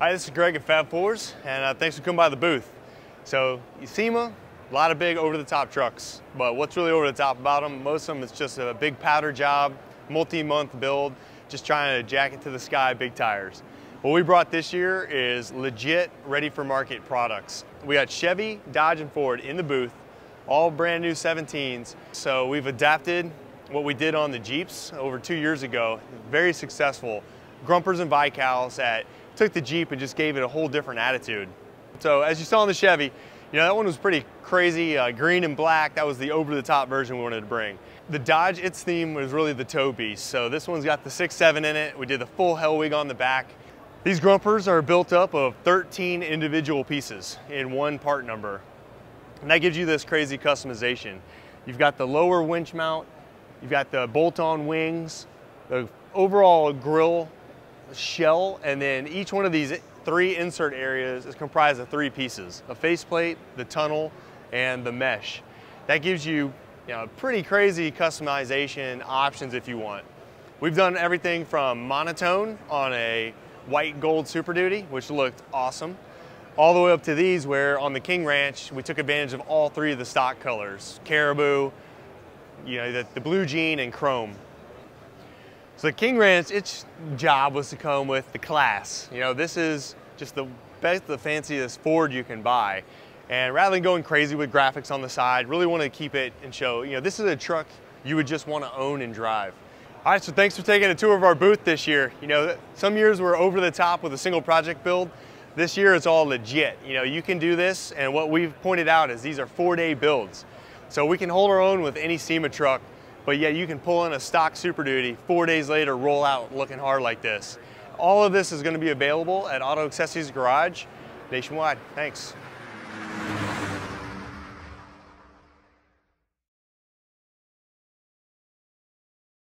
Hi, this is Greg at Fab Fours, and uh, thanks for coming by the booth. So, SEMA, a lot of big over-the-top trucks, but what's really over-the-top about them? Most of them, it's just a big powder job, multi-month build, just trying to jack it to the sky, big tires. What we brought this year is legit, ready-for-market products. We got Chevy, Dodge, and Ford in the booth, all brand new 17s. So we've adapted what we did on the Jeeps over two years ago, very successful. Grumpers and Vicowls that took the Jeep and just gave it a whole different attitude. So as you saw in the Chevy, you know, that one was pretty crazy, uh, green and black. That was the over-the-top version we wanted to bring. The Dodge, its theme was really the tow. So this one's got the 6.7 in it. We did the full Hellwig on the back. These grumpers are built up of 13 individual pieces in one part number. And that gives you this crazy customization. You've got the lower winch mount, you've got the bolt-on wings, the overall grill shell, and then each one of these three insert areas is comprised of three pieces, a faceplate, the tunnel, and the mesh. That gives you, you know, pretty crazy customization options if you want. We've done everything from monotone on a white gold Super Duty, which looked awesome, all the way up to these where on the King Ranch, we took advantage of all three of the stock colors, caribou, you know, the, the blue jean and chrome. So King Ranch, its job was to come with the class. You know, this is just the best, the fanciest Ford you can buy. And rather than going crazy with graphics on the side, really want to keep it and show, you know, this is a truck you would just want to own and drive. All right, so thanks for taking a tour of our booth this year. You know, some years we're over the top with a single project build. This year it's all legit. You know, you can do this, and what we've pointed out is these are four-day builds. So we can hold our own with any SEMA truck but yet you can pull in a stock Super Duty, four days later roll out looking hard like this. All of this is gonna be available at Auto Accessories Garage nationwide. Thanks.